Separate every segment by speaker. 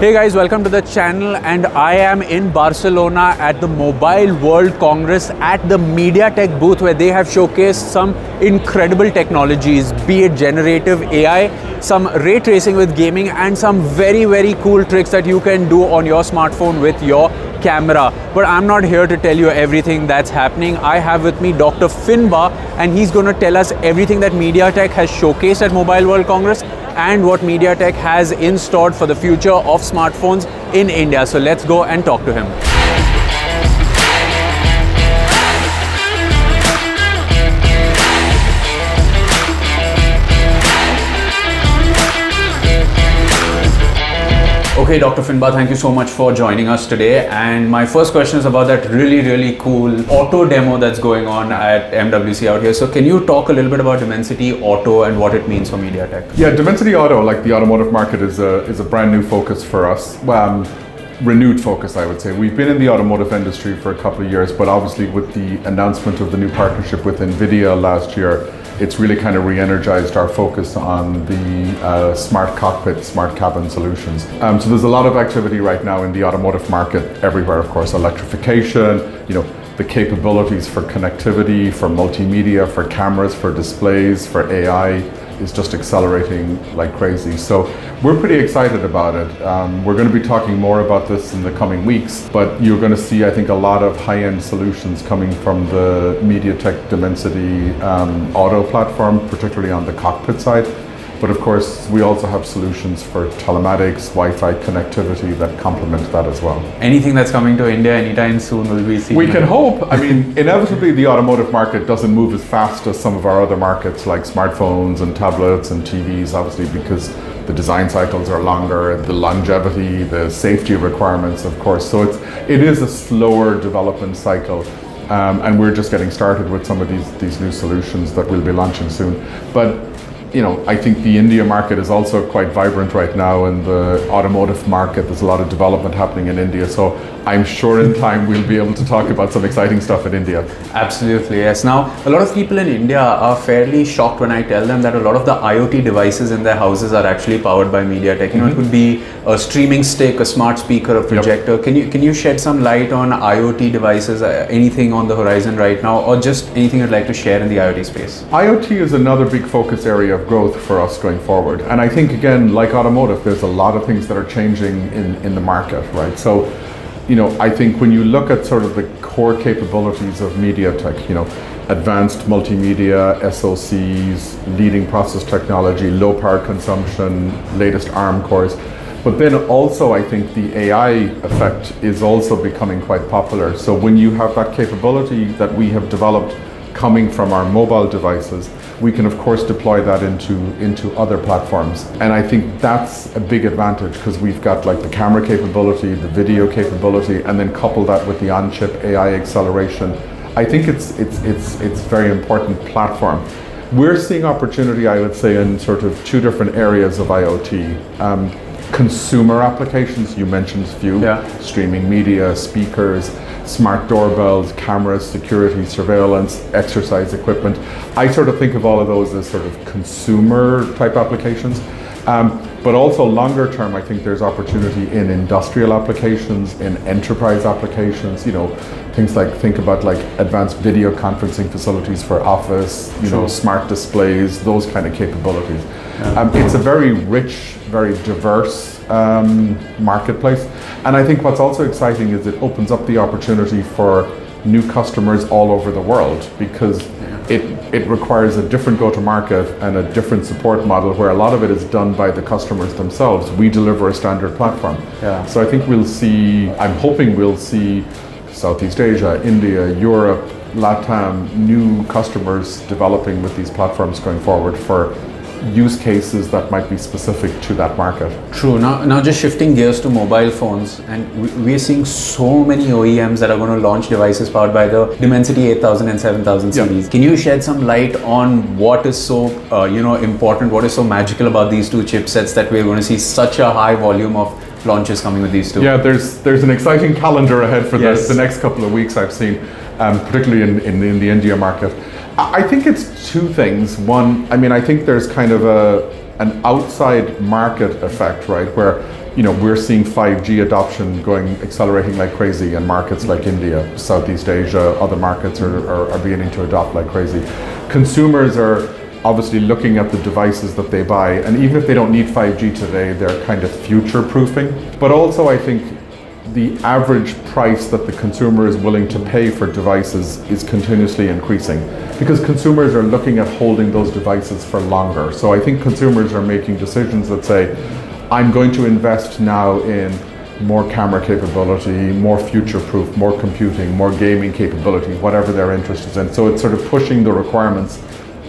Speaker 1: Hey guys, welcome to the channel and I am in Barcelona at the Mobile World Congress at the MediaTek booth where they have showcased some incredible technologies, be it generative AI, some ray tracing with gaming and some very very cool tricks that you can do on your smartphone with your camera. But I'm not here to tell you everything that's happening. I have with me Dr. Finbarr and he's going to tell us everything that MediaTek has showcased at Mobile World Congress and what MediaTek has in store for the future of smartphones in India. So let's go and talk to him. Okay, Dr. Finbarr, thank you so much for joining us today. And my first question is about that really, really cool auto demo that's going on at MWC out here. So, can you talk a little bit about Dimensity Auto and what it means for MediaTek?
Speaker 2: Yeah, Dimensity Auto, like the automotive market, is a is a brand new focus for us. Well, um, renewed focus, I would say. We've been in the automotive industry for a couple of years, but obviously with the announcement of the new partnership with NVIDIA last year, it's really kind of re-energized our focus on the uh, smart cockpit, smart cabin solutions. Um, so there's a lot of activity right now in the automotive market everywhere, of course, electrification, you know, the capabilities for connectivity, for multimedia, for cameras, for displays, for AI, is just accelerating like crazy. So we're pretty excited about it. Um, we're going to be talking more about this in the coming weeks, but you're going to see, I think, a lot of high-end solutions coming from the MediaTek Dimensity um, Auto platform, particularly on the cockpit side. But of course, we also have solutions for telematics, Wi-Fi connectivity that complement that as well.
Speaker 1: Anything that's coming to India anytime soon will be seen.
Speaker 2: We can hope. I mean, inevitably, the automotive market doesn't move as fast as some of our other markets, like smartphones and tablets and TVs, obviously, because the design cycles are longer, the longevity, the safety requirements, of course. So it's it is a slower development cycle. Um, and we're just getting started with some of these, these new solutions that we'll be launching soon. But you know, I think the India market is also quite vibrant right now in the automotive market. There's a lot of development happening in India. So I'm sure in time we'll be able to talk about some exciting stuff in India.
Speaker 1: Absolutely, yes. Now, a lot of people in India are fairly shocked when I tell them that a lot of the IoT devices in their houses are actually powered by MediaTek. You know, mm-hmm. it could be a streaming stick, a smart speaker, a projector. Yep. Can you can you shed some light on IoT devices, uh, anything on the horizon right now, or just anything you'd like to share in the IoT space?
Speaker 2: IoT is another big focus area of growth for us going forward. And I think again, like automotive, there's a lot of things that are changing in, in the market, right? So you know, I think when you look at sort of the core capabilities of MediaTek, you know, advanced multimedia, SoCs, leading process technology, low power consumption, latest ARM cores. But then also, I think the AI effect is also becoming quite popular. So when you have that capability that we have developed coming from our mobile devices, we can of course deploy that into, into other platforms. And I think that's a big advantage because we've got like the camera capability, the video capability, and then couple that with the on-chip AI acceleration. I think it's, it's, it's, it's very important platform. We're seeing opportunity, I would say, in sort of two different areas of IoT. Um, consumer applications, you mentioned a few, yeah. streaming media, speakers, smart doorbells, cameras, security, surveillance, exercise equipment. I sort of think of all of those as sort of consumer type applications. Um, but also longer term, I think there's opportunity in industrial applications, in enterprise applications, you know, things like, think about like advanced video conferencing facilities for office, you know, smart displays, those kind of capabilities. Yeah. Um, it's a very rich, very diverse um, marketplace. And I think what's also exciting is it opens up the opportunity for new customers all over the world because it, it requires a different go-to-market and a different support model where a lot of it is done by the customers themselves. We deliver a standard platform. Yeah. So I think we'll see, I'm hoping we'll see Southeast Asia, India, Europe, LATAM, new customers developing with these platforms going forward for use cases that might be specific to that market.
Speaker 1: True. Now, now just shifting gears to mobile phones, and we are seeing so many OEMs that are going to launch devices powered by the Dimensity 8000 and 7000 series. Can you shed some light on what is so, uh, you know, important, what is so magical about these two chipsets that we're going to see such a high volume of launches coming with these two?
Speaker 2: Yeah, there's there's an exciting calendar ahead for yes. the, the next couple of weeks. I've seen, um, particularly in, in, in the India market. I think it's two things. One, I mean, I think there's kind of a an outside market effect, right, where you know, we're seeing 5G adoption going accelerating like crazy and markets like India, Southeast Asia, other markets are, are, are beginning to adopt like crazy. Consumers are obviously looking at the devices that they buy, and even if they don't need 5G today, they're kind of future proofing. But also, I think the average price that the consumer is willing to pay for devices is continuously increasing because consumers are looking at holding those devices for longer. So I think consumers are making decisions that say, I'm going to invest now in more camera capability, more future proof, more computing, more gaming capability, whatever their interest is in. So it's sort of pushing the requirements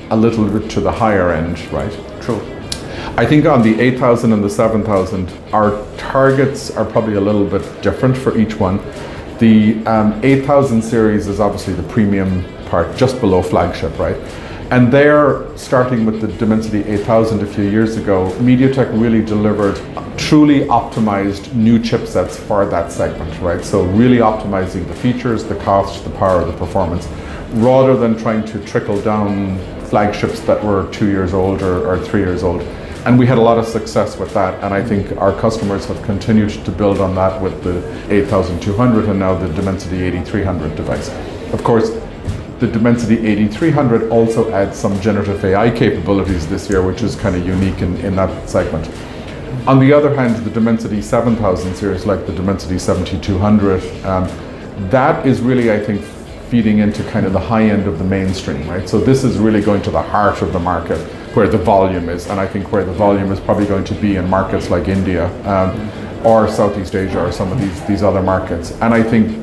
Speaker 2: a little bit to the higher end, right?
Speaker 1: True.
Speaker 2: I think on the 8000 and the 7000, our targets are probably a little bit different for each one. The um, 8000 series is obviously the premium part, just below flagship, right? And there, starting with the Dimensity 8000 a few years ago, MediaTek really delivered truly optimized new chipsets for that segment, right? So really optimizing the features, the cost, the power, the performance, rather than trying to trickle down flagships that were two years old or, or three years old. And we had a lot of success with that, and I think our customers have continued to build on that with the 8200 and now the Dimensity 8300 device. Of course, the Dimensity 8300 also adds some generative AI capabilities this year, which is kind of unique in, in that segment. On the other hand, the Dimensity 7000 series, like the Dimensity 7200, um, that is really, I think, feeding into kind of the high end of the mainstream, right? So this is really going to the heart of the market where the volume is, and I think where the volume is probably going to be in markets like India um, or Southeast Asia or some of these, these other markets. And I think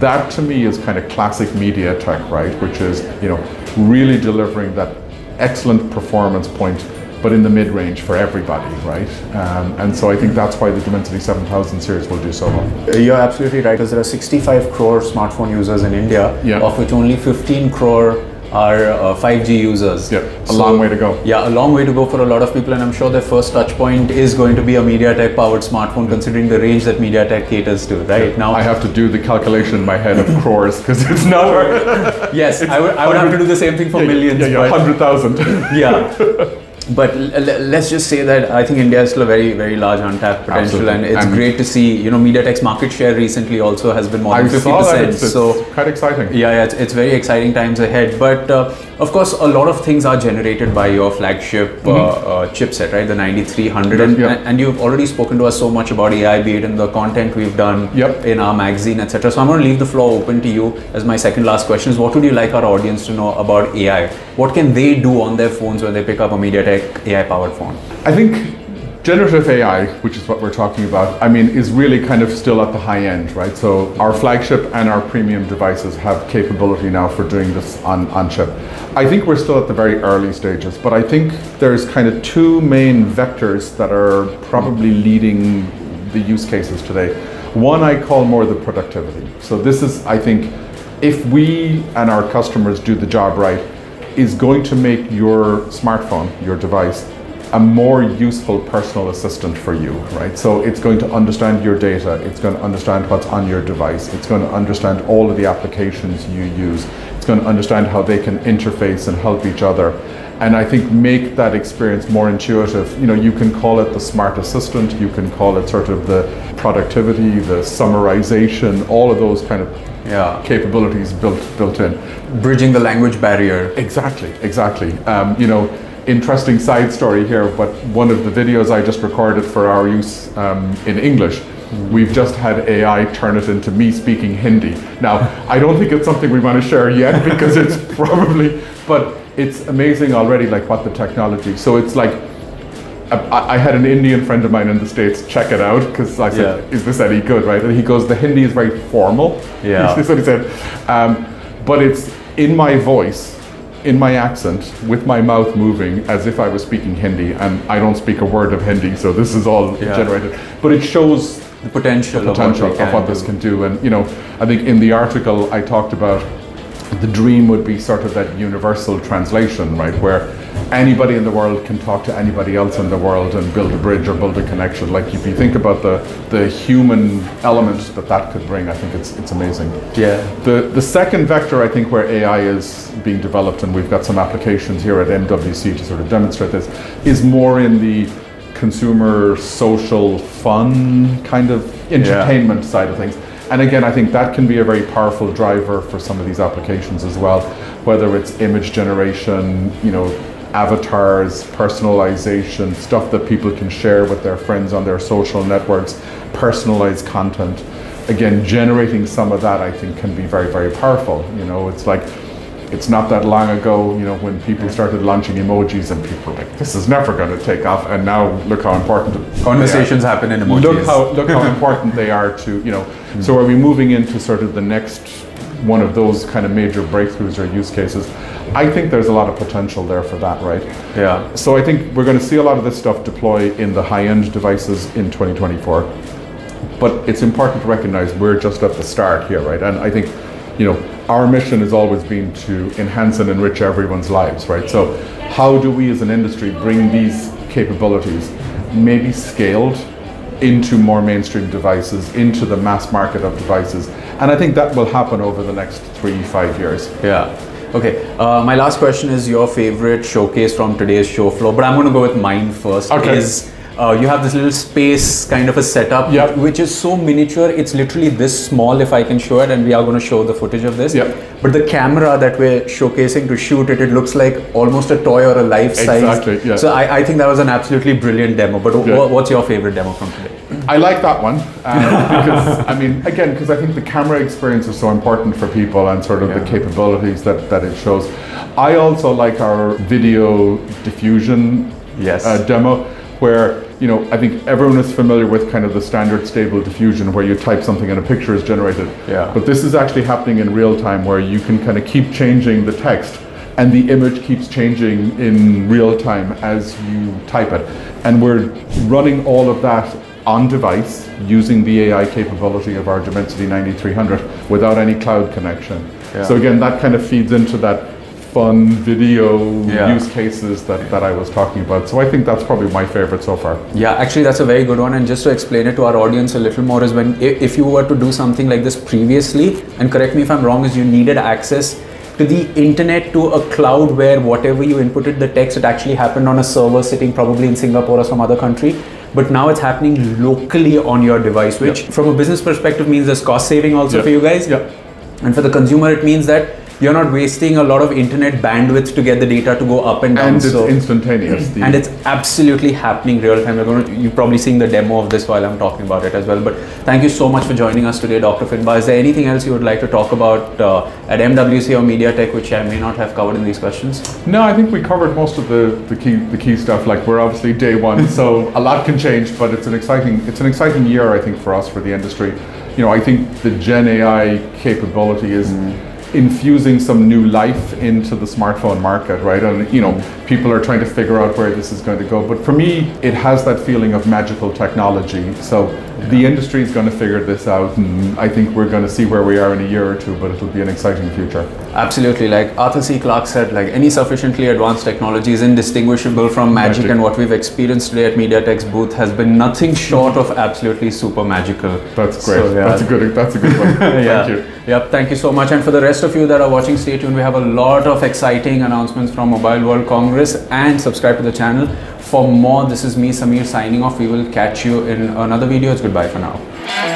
Speaker 2: that to me is kind of classic MediaTek, right? Which is, you know, really delivering that excellent performance point but in the mid-range for everybody, right? Um, and so I think that's why the Dimensity 7000 series will do so well.
Speaker 1: You're absolutely right, because there are 65 crore smartphone users in India,
Speaker 2: Yeah.
Speaker 1: of which only 15 crore are uh, 5G users.
Speaker 2: Yeah, a long way to go.
Speaker 1: Yeah, a long way to go for a lot of people, and I'm sure their first touch point is going to be a MediaTek powered smartphone, considering the range that MediaTek caters to. Right now,
Speaker 2: I have to do the calculation in my head of crores because it's not.
Speaker 1: yes, I would, I would have to do the same thing for millions.
Speaker 2: Yeah, yeah, hundred thousand.
Speaker 1: yeah. But let's just say that I think India is still a very, very large untapped potential,
Speaker 2: Absolutely.
Speaker 1: and it's
Speaker 2: And-
Speaker 1: great to see. You know, MediaTek's market share recently also has been more than fifty percent. So
Speaker 2: quite exciting.
Speaker 1: yeah, yeah, it's, it's very exciting times ahead. But uh, of course, a lot of things are generated by your flagship uh, uh, chipset, right? The 9300. And,
Speaker 2: Mm-hmm.
Speaker 1: And you've already spoken to us so much about AI, be it in the content we've done
Speaker 2: Yep.
Speaker 1: in our magazine, etc. So I'm going to leave the floor open to you as my second last question is what would you like our audience to know about AI? What can they do on their phones when they pick up a MediaTek AI powered phone?
Speaker 2: I think generative AI, which is what we're talking about, I mean, is really kind of still at the high end, right? So our flagship and our premium devices have capability now for doing this on, on chip. I think we're still at the very early stages, but I think there's kind of two main vectors that are probably leading the use cases today. One I call more the productivity. So this is, I think, if we and our customers do the job right, is going to make your smartphone, your device, a more useful personal assistant for you, right? So it's going to understand your data, it's going to understand what's on your device, it's going to understand all of the applications you use, it's going to understand how they can interface and help each other. And I think make that experience more intuitive. You know, you can call it the smart assistant, you can call it sort of the productivity, the summarization, all of those kind of
Speaker 1: Yeah.
Speaker 2: capabilities built built in.
Speaker 1: Bridging the language barrier.
Speaker 2: Exactly, exactly. Um, you know, interesting side story here, but one of the videos I just recorded for our use um, in English, we've just had AI turn it into me speaking Hindi. Now, I don't think it's something we want to share yet because it's probably, but it's amazing already, like what the technology. So it's like. I, I had an Indian friend of mine in the States check it out because I said,
Speaker 1: Yeah.
Speaker 2: Is this any good? Right? And he goes, The Hindi is very formal.
Speaker 1: Yeah.
Speaker 2: That's what he said. Um, but it's in my voice, in my accent, with my mouth moving as if I was speaking Hindi, and I don't speak a word of Hindi, so this is all
Speaker 1: Yeah.
Speaker 2: generated. But it shows
Speaker 1: The potential,
Speaker 2: potential
Speaker 1: of what,
Speaker 2: of what this can do. And you know, I think in the article I talked about the dream would be sort of that universal translation, right, where anybody in the world can talk to anybody else in the world and build a bridge or build a connection. Like if you think about the the human element that that could bring, I think it's it's amazing.
Speaker 1: Yeah.
Speaker 2: The, the second vector, I think, where AI is being developed, and we've got some applications here at MWC to sort of demonstrate this, is more in the consumer social fun kind of entertainment yeah. side of things. And again, I think that can be a very powerful driver for some of these applications as well, whether it's image generation, you know, avatars, personalization, stuff that people can share with their friends on their social networks, personalized content. Again, generating some of that I think can be very, very powerful. You know, it's like it's not that long ago, you know, when people started launching emojis and people were like, this is never going to take off. And now look how important
Speaker 1: conversations happen in emojis.
Speaker 2: Look how look how important they are to you know. Mm. So are we moving into sort of the next one of those kind of major breakthroughs or use cases? I think there's a lot of potential there for that, right?
Speaker 1: Yeah.
Speaker 2: So I think we're going to see a lot of this stuff deploy in the high-end devices in 2024. But it's important to recognize we're just at the start here, right? And I think, you know, our mission has always been to enhance and enrich everyone's lives, right? So, how do we as an industry bring these capabilities, maybe scaled, into more mainstream devices, into the mass market of devices? And I think that will happen over the next three, five years.
Speaker 1: Yeah. Okay, uh, my last question is your favorite showcase from today's show floor, but I'm going to go with mine first.
Speaker 2: Okay.
Speaker 1: Is uh, you have this little space kind of a setup,
Speaker 2: yep.
Speaker 1: which is so miniature. It's literally this small, if I can show it, and we are going to show the footage of this.
Speaker 2: Yep.
Speaker 1: But the camera that we're showcasing to shoot it, it looks like almost a toy or a life size.
Speaker 2: Exactly. Yeah.
Speaker 1: So I, I think that was an absolutely brilliant demo. But yeah. what's your favorite demo from today?
Speaker 2: I like that one uh, because I mean, again, because I think the camera experience is so important for people and sort of yeah. the capabilities that that it shows. I also like our video diffusion
Speaker 1: yes.
Speaker 2: uh, demo where you know, I think everyone is familiar with kind of the standard stable diffusion where you type something and a picture is generated.
Speaker 1: Yeah.
Speaker 2: But this is actually happening in real time where you can kind of keep changing the text and the image keeps changing in real time as you type it. And we're running all of that on device using the AI capability of our Dimensity 9300 without any cloud connection. Yeah. So again, that kind of feeds into that fun video yeah. use cases that, that I was talking about. So I think that's probably my favorite so far.
Speaker 1: Yeah, actually, that's a very good one. And just to explain it to our audience a little more, is when if you were to do something like this previously, and correct me if I'm wrong, is you needed access to the internet to a cloud where whatever you inputted the text, it actually happened on a server sitting probably in Singapore or some other country. But now it's happening locally on your device, which from a business perspective means there's cost saving also for you guys. And for the consumer, it means that you're not wasting a lot of internet bandwidth to get the data to go up and down.
Speaker 2: And it's so, instantaneous.
Speaker 1: and it's absolutely happening real time. We're going to, you're probably seeing the demo of this while I'm talking about it as well. But thank you so much for joining us today, Dr. Finbarr. Is there anything else you would like to talk about uh, at MWC or MediaTek, which I may not have covered in these questions?
Speaker 2: No, I think we covered most of the, the key the key stuff. Like we're obviously day one, so a lot can change, but it's an exciting it's an exciting year, I think, for us for the industry. You know, I think the Gen AI capability is. Mm infusing some new life into the smartphone market, right? And you know, people are trying to figure out where this is going to go. But for me, it has that feeling of magical technology. So yeah. the industry is going to figure this out, and I think we're going to see where we are in a year or two. But it'll be an exciting future.
Speaker 1: Absolutely, like Arthur C. Clarke said, like any sufficiently advanced technology is indistinguishable from magic, magic. and what we've experienced today at MediaTek's booth has been nothing short of absolutely super magical.
Speaker 2: That's great. So, yeah. That's a good. That's a good one.
Speaker 1: yeah.
Speaker 2: Thank you.
Speaker 1: Yep. Thank you so much. And for the rest of you that are watching, stay tuned. We have a lot of exciting announcements from Mobile World Congress, and subscribe to the channel for more. This is me, Samir, signing off. We will catch you in another video. It's goodbye for now.